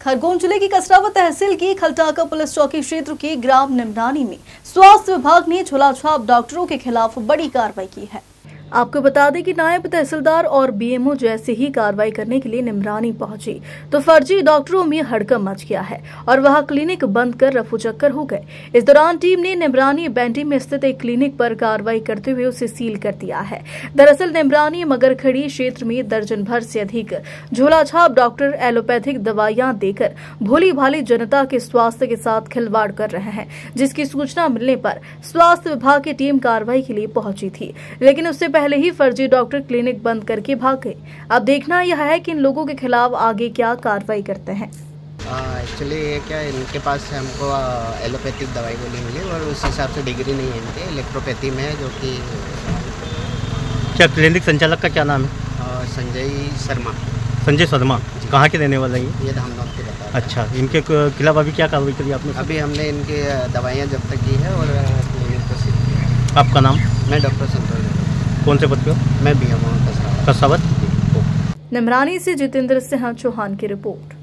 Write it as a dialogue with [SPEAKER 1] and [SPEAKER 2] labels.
[SPEAKER 1] खरगोन ज़िले की कसरावत तहसील की खलटाका पुलिस चौकी क्षेत्र के ग्राम निमरानी में स्वास्थ्य विभाग ने झोलाछाप डॉक्टरों के खिलाफ बड़ी कार्रवाई की है। आपको बता दें कि नायब तहसीलदार और बीएमओ जैसे ही कार्रवाई करने के लिए निमरानी पहुँची तो फर्जी डॉक्टरों में हड़कम मच गया है और वहाँ क्लिनिक बंद कर रफू चक्कर हो गए। इस दौरान टीम ने निमरानी बैंटी में स्थित एक क्लिनिक पर कार्रवाई करते हुए उसे सील कर दिया है। दरअसल निमरानी मगरखड़ी क्षेत्र में दर्जन भर से अधिक झोलाछाप डॉक्टर एलोपैथिक दवाइयाँ देकर भोली भाली जनता के स्वास्थ्य के साथ खिलवाड़ कर रहे हैं, जिसकी सूचना मिलने पर स्वास्थ्य विभाग की टीम कार्रवाई के लिए पहुँची थी। लेकिन उससे पहले ही फर्जी डॉक्टर क्लिनिक बंद करके भाग गए। अब देखना यह है कि इन लोगों के खिलाफ आगे क्या कार्रवाई करते हैं।
[SPEAKER 2] एक्चुअली ये क्या इनके पास हमको एलोपैथिक दवाई गोली मिली और उस हिसाब से डिग्री नहीं है इनके इलेक्ट्रोपैथी में जो कि
[SPEAKER 3] क्या क्लिनिक संचालक का क्या नाम है?
[SPEAKER 2] संजय शर्मा।
[SPEAKER 3] संजय शर्मा? कहाँ के रहने वाले हैं ये?
[SPEAKER 2] धामधाम के बता
[SPEAKER 3] अच्छा इनके खिलाफ अभी क्या कार्रवाई करी आपने?
[SPEAKER 2] अभी हमने इनकी दवाइयाँ जब्त की है और।
[SPEAKER 3] आपका नाम?
[SPEAKER 2] मैं डॉक्टर संतोष।
[SPEAKER 3] कौन से पद पे हो?
[SPEAKER 2] मैं बी एम
[SPEAKER 3] कसावत
[SPEAKER 1] निमरानी से जितेंद्र सिंह चौहान की रिपोर्ट।